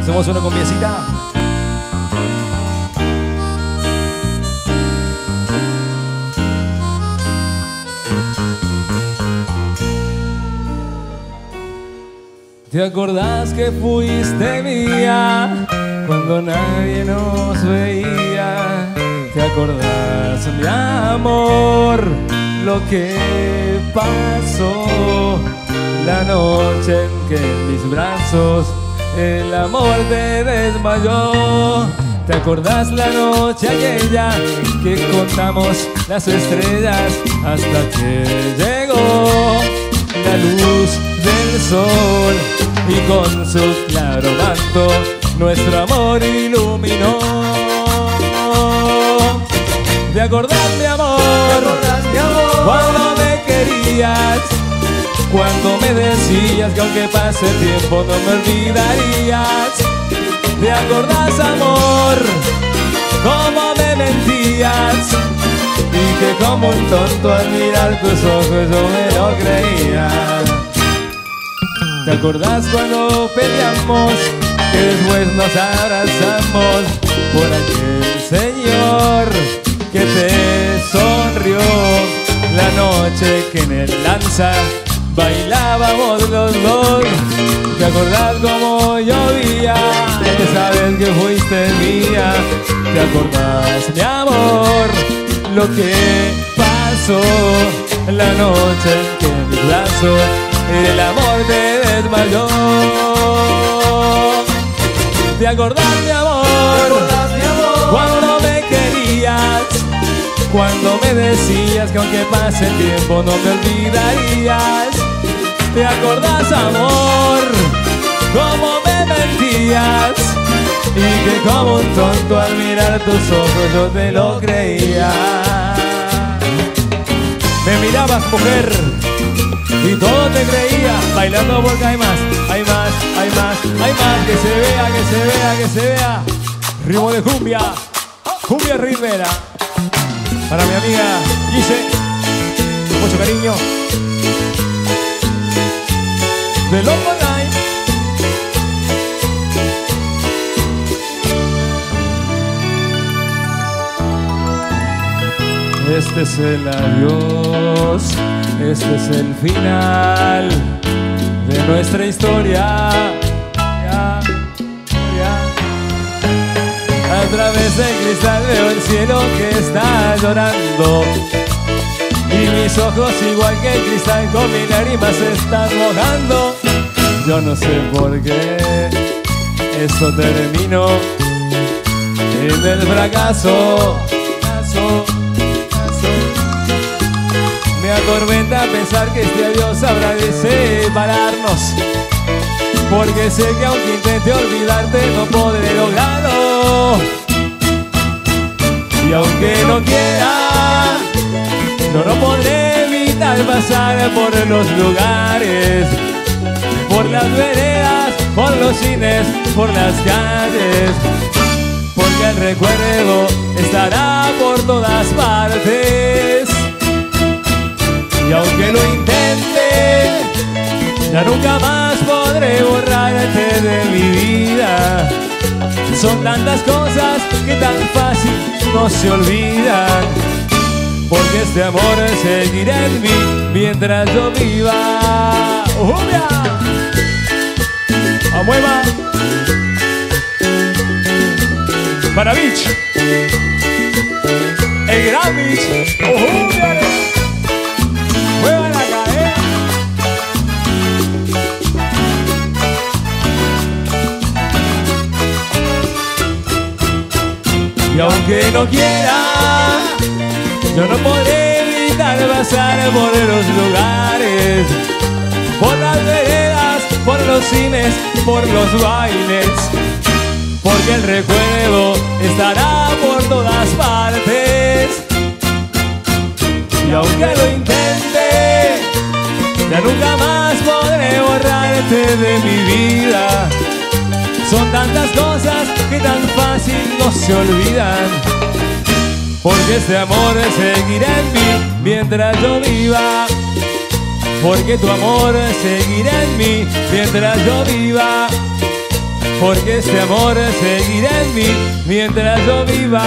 Hacemos una combiecita. ¿Te acordás que fuiste mía cuando nadie nos veía? ¿Te acordás, mi amor, lo que pasó la noche en que en mis brazos el amor te desmayó? ¿Te acordás la noche aquella que contamos las estrellas hasta que llegó la luz del sol y con su claro manto nuestro amor iluminó? ¿Te acordás mi amor? Cuando me querías cuando me decías que aunque pase el tiempo no me olvidarías ¿Te acordás amor? Cómo me mentías Y que como un tonto al mirar tus ojos yo me lo creía ¿Te acordás cuando peleamos? Que después nos abrazamos Por aquel señor que te sonrió La noche que en el lanza bailábamos los dos. ¿Te acordás cómo llovía esa vez que fuiste mía? ¿Te acordás, mi amor, lo que pasó la noche en que en mi brazo el amor te desmayó? ¿Te acordás, que aunque pase el tiempo no me olvidarías. ¿Te acordás amor? Cómo me mentías Y que como un tonto al mirar tus ojos yo te lo creía. Me mirabas mujer y todo te creía. Bailando porque hay más, hay más, hay más, hay más. Que se vea, que se vea, que se vea. Ritmo de cumbia, cumbia ritmera para mi amiga Gise, mucho cariño. De Loco Line. Este es el adiós, este es el final de nuestra historia. Través del cristal veo el cielo que está llorando. Y mis ojos igual que el cristal con mi lágrimas se están mojando. Yo no sé por qué esto terminó en el fracaso. Me atormenta pensar que este adiós habrá de separarnos. Porque sé que aunque intente olvidarte no podré lograrlo Y aunque no quiera No, no podré evitar pasar por los lugares Por las veredas, por los cines, por las calles Porque el recuerdo estará por todas partes Y aunque lo intente ya nunca más podré borrarte de mi vida. Son tantas cosas que tan fácil no se olvidan. Porque este amor seguirá en mí mientras yo viva. ¡Umbia! ¡Amueva! Para Beach. El gran Beach. ¡Umbia! Aunque no quiera, yo no podré evitar pasar por los lugares, por las veredas, por los cines, por los bailes, porque el recuerdo estará por todas partes. Y aunque lo intente, ya nunca más podré borrarte de mi vida. Son tantas cosas que tan fácil no se olvidan. Porque este amor seguirá en mí mientras yo viva. porque tu amor seguirá en mí mientras yo viva. Porque este amor seguirá en mí mientras yo viva.